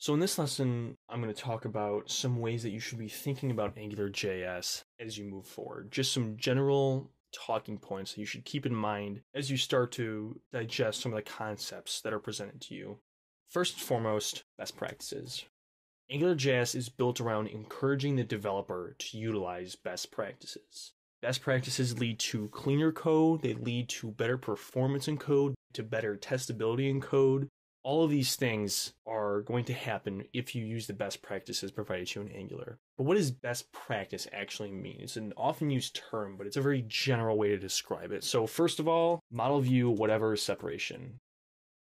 So in this lesson, I'm going to talk about some ways that you should be thinking about AngularJS as you move forward. Just some general talking points that you should keep in mind as you start to digest some of the concepts that are presented to you. First and foremost, best practices. AngularJS is built around encouraging the developer to utilize best practices. Best practices lead to cleaner code, they lead to better performance in code, to better testability in code, all of these things are going to happen if you use the best practices provided to you in Angular. But what does best practice actually mean? It's an often used term, but it's a very general way to describe it. So, first of all, model view whatever separation.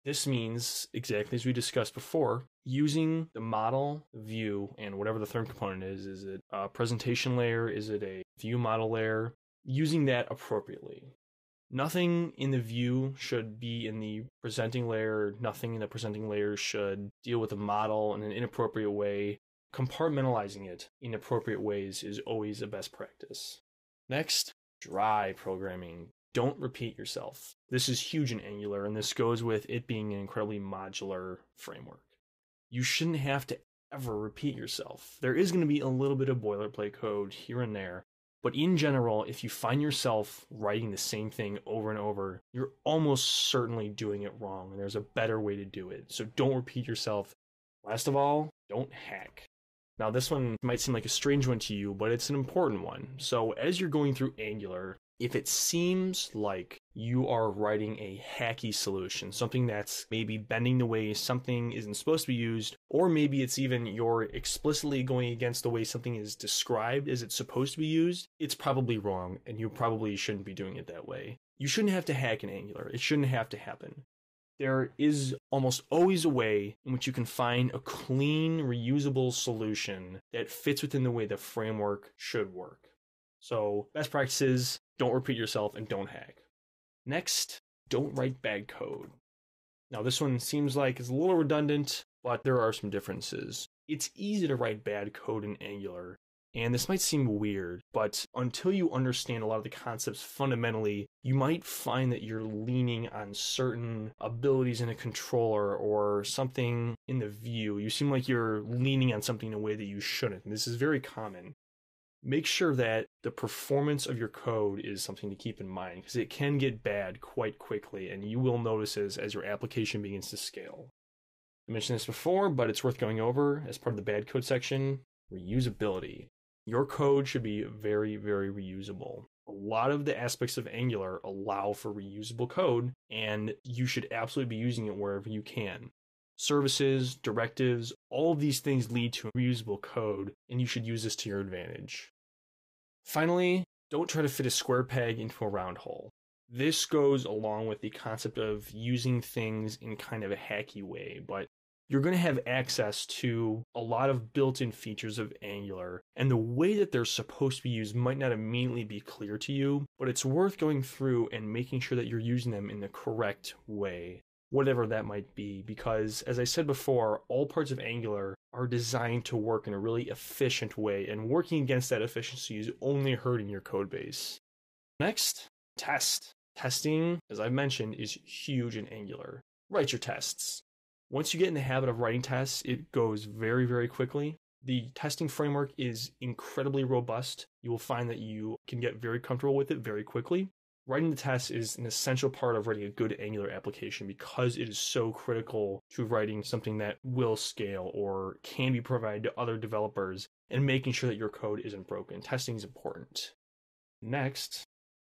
This means, exactly as we discussed before, using the model, view, and whatever the third component is. Is it a presentation layer? Is it a view model layer? Using that appropriately. Nothing in the view should be in the presenting layer. Nothing in the presenting layer should deal with the model in an inappropriate way. Compartmentalizing it in appropriate ways is always a best practice. Next, dry programming. Don't repeat yourself. This is huge in Angular, and this goes with it being an incredibly modular framework. You shouldn't have to ever repeat yourself. There is going to be a little bit of boilerplate code here and there, but in general, if you find yourself writing the same thing over and over, you're almost certainly doing it wrong, and there's a better way to do it. So don't repeat yourself. Last of all, don't hack. Now, this one might seem like a strange one to you, but it's an important one. So, as you're going through Angular, if it seems like you are writing a hacky solution, something that's maybe bending the way something isn't supposed to be used, or maybe it's even you're explicitly going against the way something is described as it's supposed to be used, it's probably wrong and you probably shouldn't be doing it that way. You shouldn't have to hack in Angular. It shouldn't have to happen. There is almost always a way in which you can find a clean, reusable solution that fits within the way the framework should work. So, best practices don't repeat yourself and don't hack. Next, don't write bad code. Now, this one seems like it's a little redundant, but there are some differences. It's easy to write bad code in Angular, and this might seem weird, but until you understand a lot of the concepts fundamentally, you might find that you're leaning on certain abilities in a controller or something in the view. You seem like you're leaning on something in a way that you shouldn't. And this is very common make sure that the performance of your code is something to keep in mind because it can get bad quite quickly and you will notice as, as your application begins to scale. I mentioned this before, but it's worth going over as part of the bad code section reusability. Your code should be very, very reusable. A lot of the aspects of Angular allow for reusable code, and you should absolutely be using it wherever you can services, directives, all of these things lead to reusable code, and you should use this to your advantage. Finally, don't try to fit a square peg into a round hole. This goes along with the concept of using things in kind of a hacky way, but you're going to have access to a lot of built in features of Angular, and the way that they're supposed to be used might not immediately be clear to you, but it's worth going through and making sure that you're using them in the correct way whatever that might be, because as I said before, all parts of Angular are designed to work in a really efficient way, and working against that efficiency is only hurting your code base. Next, test. Testing, as I've mentioned, is huge in Angular. Write your tests. Once you get in the habit of writing tests, it goes very, very quickly. The testing framework is incredibly robust. You will find that you can get very comfortable with it very quickly writing the test is an essential part of writing a good Angular application because it is so critical to writing something that will scale or can be provided to other developers and making sure that your code isn't broken. Testing is important. Next,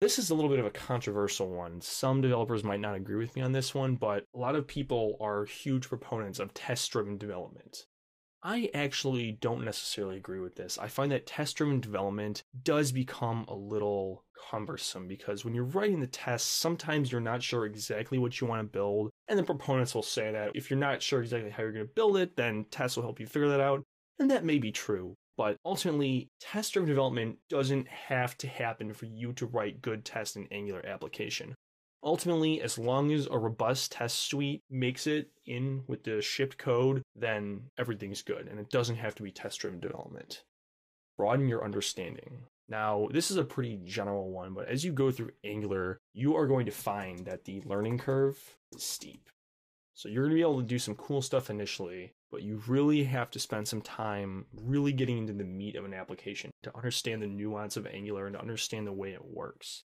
this is a little bit of a controversial one. Some developers might not agree with me on this one, but a lot of people are huge proponents of test driven development. I actually don't necessarily agree with this. I find that test driven development does become a little cumbersome because when you're writing the tests, sometimes you're not sure exactly what you want to build. And the proponents will say that if you're not sure exactly how you're going to build it, then tests will help you figure that out. And that may be true. But ultimately, test driven development doesn't have to happen for you to write good tests in Angular application. Ultimately, as long as a robust test suite makes it in with the shipped code, then everything's good and it doesn't have to be test driven development. Broaden your understanding. Now, this is a pretty general one, but as you go through Angular, you are going to find that the learning curve is steep. So you're going to be able to do some cool stuff initially, but you really have to spend some time really getting into the meat of an application to understand the nuance of Angular and to understand the way it works.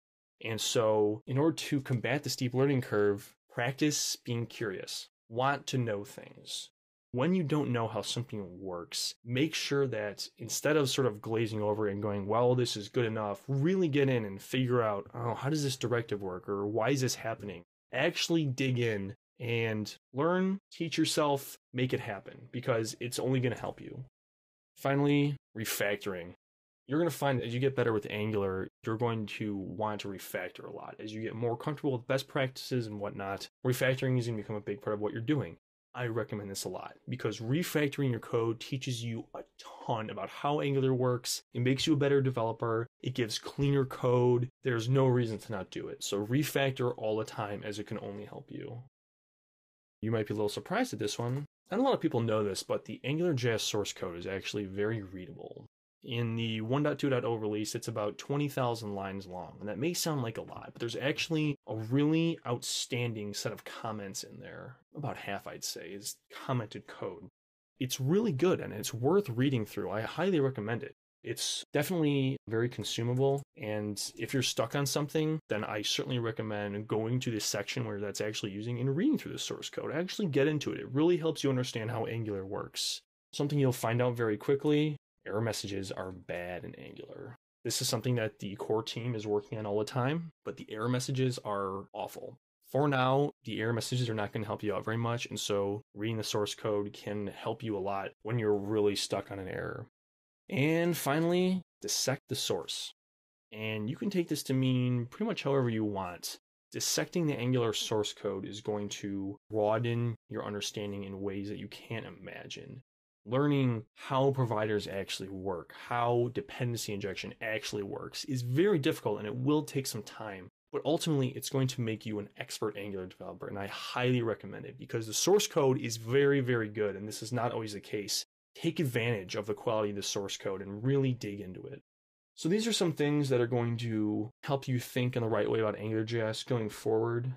And so, in order to combat the steep learning curve, practice being curious, want to know things. When you don't know how something works, make sure that instead of sort of glazing over and going, well, this is good enough, really get in and figure out, oh, how does this directive work? Or why is this happening? Actually dig in and learn, teach yourself, make it happen because it's only going to help you. Finally, refactoring. You're going to find as you get better with Angular, you're going to want to refactor a lot. As you get more comfortable with best practices and whatnot, refactoring is going to become a big part of what you're doing. I recommend this a lot because refactoring your code teaches you a ton about how Angular works. It makes you a better developer. It gives cleaner code. There's no reason to not do it. So refactor all the time as it can only help you. You might be a little surprised at this one. Not a lot of people know this, but the AngularJS source code is actually very readable. In the 1.2.0 release, it's about 20,000 lines long, and that may sound like a lot, but there's actually a really outstanding set of comments in there. About half, I'd say, is commented code. It's really good and it's worth reading through. I highly recommend it. It's definitely very consumable. And if you're stuck on something, then I certainly recommend going to this section where that's actually using and reading through the source code. Actually get into it. It really helps you understand how Angular works. Something you'll find out very quickly error messages are bad in Angular. This is something that the core team is working on all the time, but the error messages are awful. For now, the error messages are not going to help you out very much, and so reading the source code can help you a lot when you're really stuck on an error. And finally, dissect the source. And you can take this to mean pretty much however you want. Dissecting the Angular source code is going to broaden your understanding in ways that you can't imagine. Learning how providers actually work, how dependency injection actually works, is very difficult and it will take some time. But ultimately, it's going to make you an expert Angular developer, and I highly recommend it because the source code is very, very good, and this is not always the case take advantage of the quality of the source code and really dig into it. So these are some things that are going to help you think in the right way about AngularJS going forward.